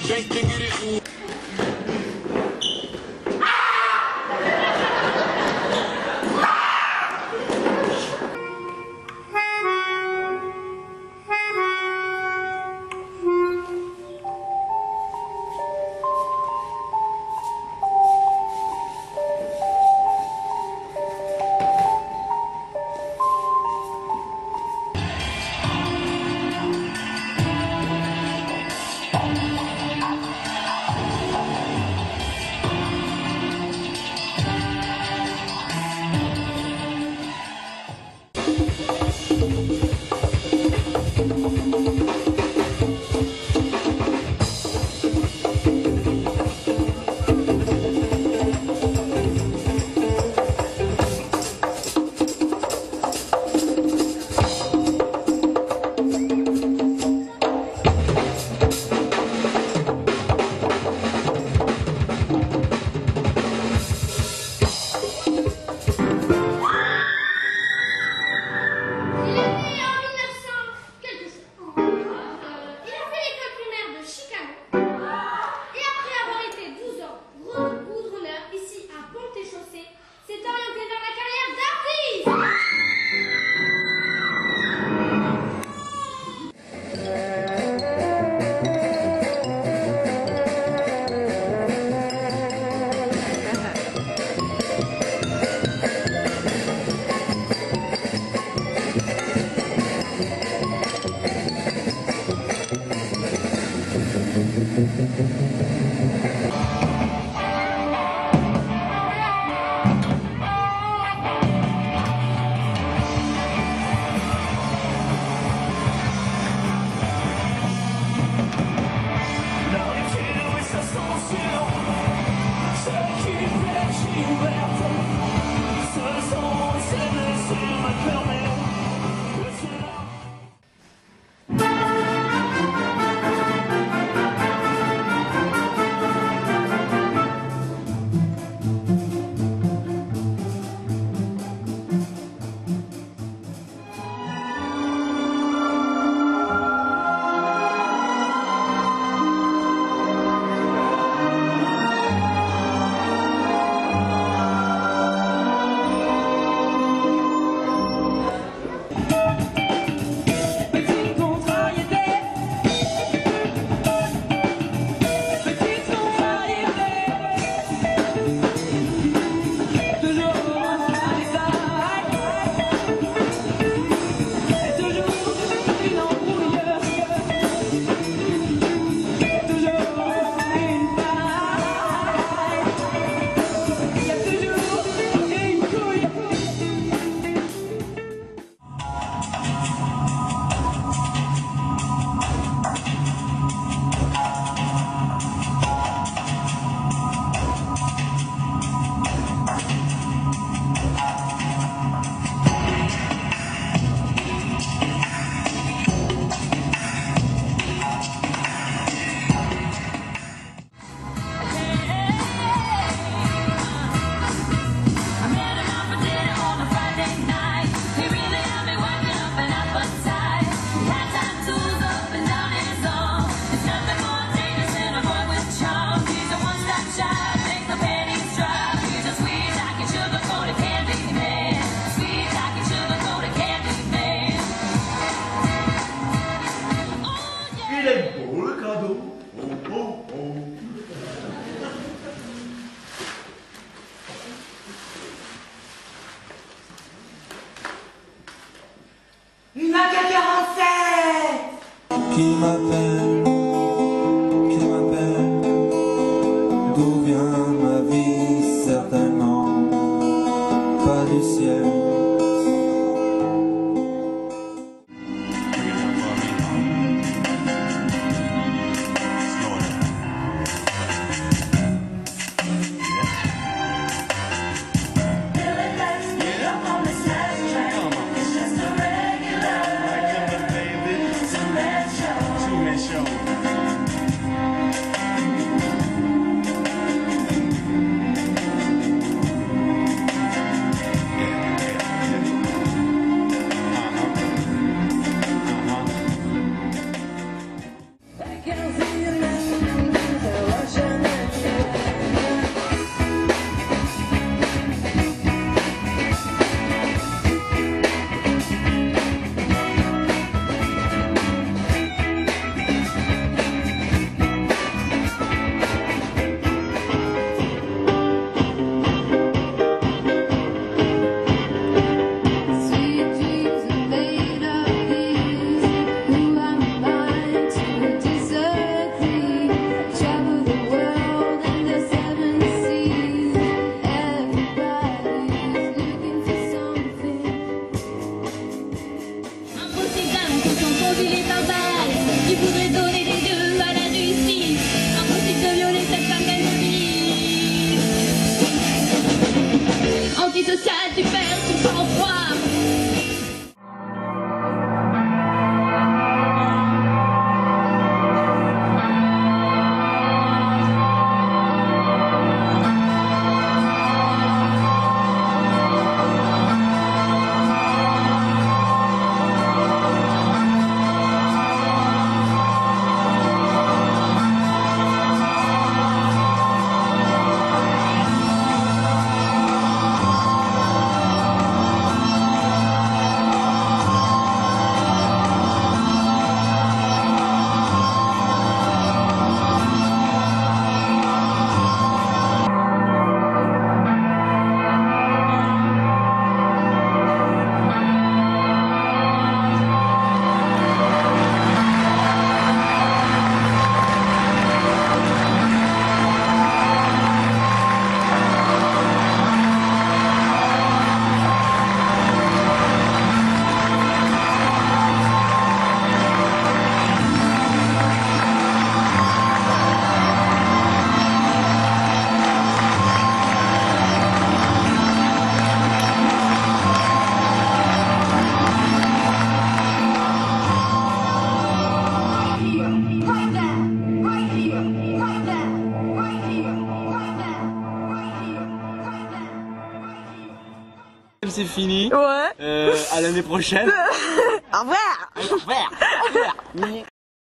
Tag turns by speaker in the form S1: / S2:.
S1: your bank, nigga, it.
S2: Qui m'appelle
S3: Baby,
S4: C'est fini.
S5: Ouais.
S4: Euh, à l'année prochaine.
S5: Au revoir.
S4: Au revoir. Au revoir.